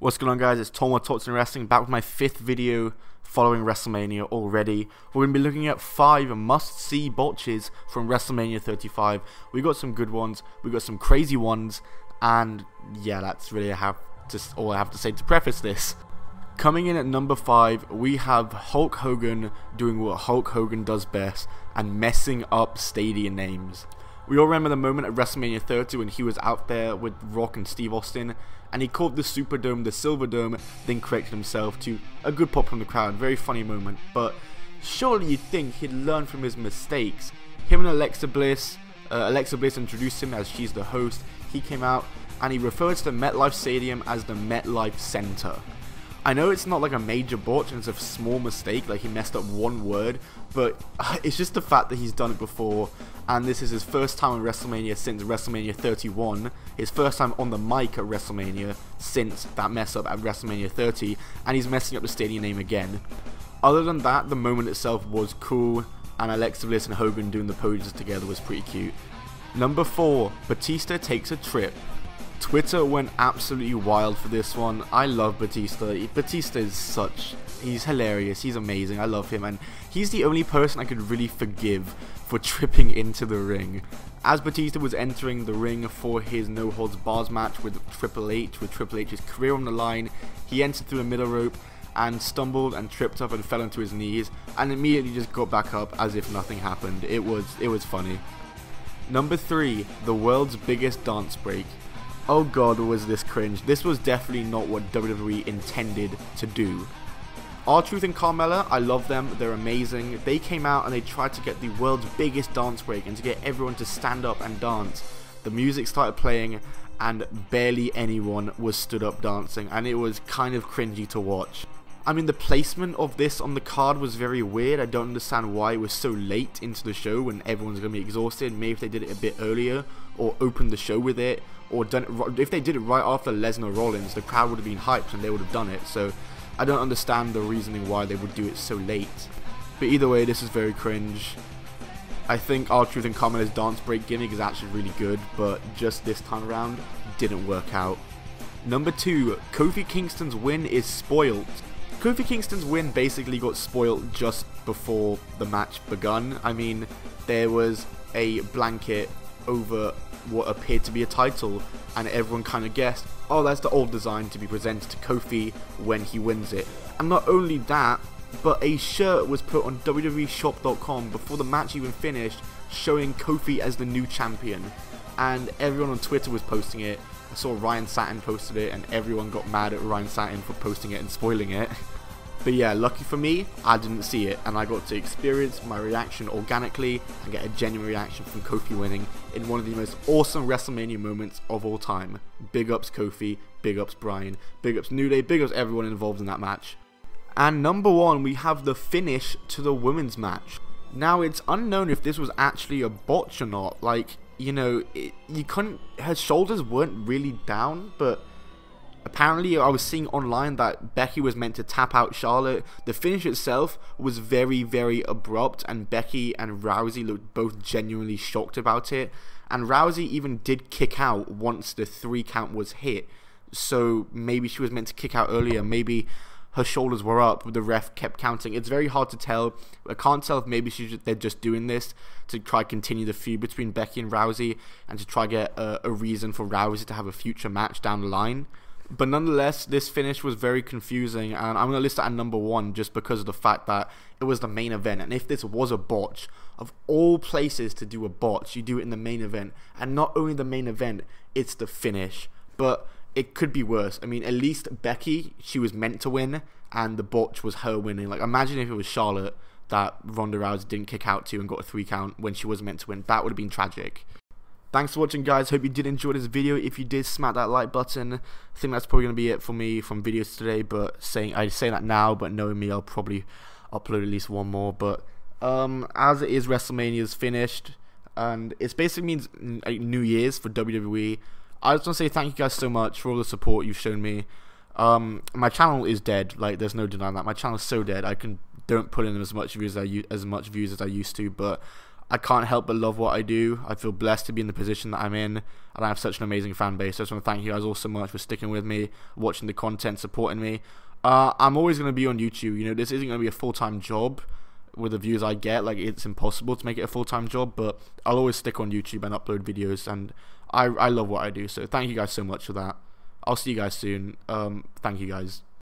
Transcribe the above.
What's going on guys, it's Tom of Top10Wrestling back with my fifth video following WrestleMania already. We're going to be looking at 5 must-see botches from WrestleMania 35. We got some good ones, we got some crazy ones, and yeah, that's really just all I have to say to preface this. Coming in at number 5, we have Hulk Hogan doing what Hulk Hogan does best and messing up stadium names. We all remember the moment at WrestleMania 30 when he was out there with Rock and Steve Austin, and he called the Superdome the Silverdome, then corrected himself to a good pop from the crowd. Very funny moment, but surely you'd think he'd learn from his mistakes. Him and Alexa Bliss, uh, Alexa Bliss introduced him as she's the host. He came out and he referred to the MetLife Stadium as the MetLife Center. I know it's not like a major botch and it's a small mistake, like he messed up one word, but it's just the fact that he's done it before, and this is his first time on WrestleMania since WrestleMania 31, his first time on the mic at WrestleMania since that mess up at WrestleMania 30, and he's messing up the stadium name again. Other than that, the moment itself was cool, and Alexa Bliss and Hogan doing the poses together was pretty cute. Number 4, Batista takes a trip. Twitter went absolutely wild for this one. I love Batista. Batista is such he's hilarious. He's amazing. I love him and he's the only person I could really forgive for tripping into the ring. As Batista was entering the ring for his no holds barred match with Triple H, with Triple H's career on the line, he entered through the middle rope and stumbled and tripped up and fell onto his knees and immediately just got back up as if nothing happened. It was it was funny. Number 3, the world's biggest dance break. Oh god, was this cringe. This was definitely not what WWE intended to do. R-Truth and Carmella, I love them, they're amazing. They came out and they tried to get the world's biggest dance break and to get everyone to stand up and dance. The music started playing and barely anyone was stood up dancing and it was kind of cringy to watch. I mean, the placement of this on the card was very weird. I don't understand why it was so late into the show when everyone's going to be exhausted. Maybe if they did it a bit earlier or opened the show with it or done it, if they did it right after Lesnar Rollins, the crowd would have been hyped and they would have done it. So I don't understand the reasoning why they would do it so late. But either way, this is very cringe. I think R-Truth and Carmella's dance break gimmick is actually really good, but just this time around, didn't work out. Number 2, Kofi Kingston's win is spoiled. Kofi Kingston's win basically got spoiled just before the match begun. I mean, there was a blanket over what appeared to be a title, and everyone kind of guessed, oh, that's the old design to be presented to Kofi when he wins it. And not only that, but a shirt was put on WWEshop.com before the match even finished, showing Kofi as the new champion. And everyone on Twitter was posting it. I saw Ryan Satin posted it, and everyone got mad at Ryan Satin for posting it and spoiling it. But yeah, lucky for me, I didn't see it, and I got to experience my reaction organically and get a genuine reaction from Kofi winning in one of the most awesome WrestleMania moments of all time. Big ups Kofi, big ups Bryan, big ups New Day, big ups everyone involved in that match. And number one, we have the finish to the women's match. Now, it's unknown if this was actually a botch or not. Like, you know, it, you couldn't, her shoulders weren't really down, but Apparently, I was seeing online that Becky was meant to tap out Charlotte. The finish itself was very, very abrupt, and Becky and Rousey looked both genuinely shocked about it. And Rousey even did kick out once the three count was hit. So maybe she was meant to kick out earlier. Maybe her shoulders were up, but the ref kept counting. It's very hard to tell. I can't tell if maybe she's they're just doing this to try continue the feud between Becky and Rousey and to try get a, a reason for Rousey to have a future match down the line. But nonetheless, this finish was very confusing, and I'm going to list it at number one just because of the fact that it was the main event. And if this was a botch, of all places to do a botch, you do it in the main event. And not only the main event, it's the finish. But it could be worse. I mean, at least Becky, she was meant to win, and the botch was her winning. Like, imagine if it was Charlotte that Ronda Rousey didn't kick out to and got a three count when she was meant to win. That would have been tragic. Thanks for watching guys, hope you did enjoy this video. If you did, smack that like button. I think that's probably going to be it for me from videos today, but saying I say that now, but knowing me, I'll probably upload at least one more. But um, as it is, WrestleMania is finished, and it basically means New Year's for WWE. I just want to say thank you guys so much for all the support you've shown me. Um, my channel is dead, like there's no denying that. My channel is so dead, I can don't put in as much views as I as much views as I used to, but I can't help but love what I do. I feel blessed to be in the position that I'm in, and I have such an amazing fan base. So I just want to thank you guys all so much for sticking with me, watching the content, supporting me. Uh, I'm always going to be on YouTube. You know, this isn't going to be a full time job with the views I get. Like, it's impossible to make it a full time job, but I'll always stick on YouTube and upload videos, and I, I love what I do. So, thank you guys so much for that. I'll see you guys soon. Um, thank you guys.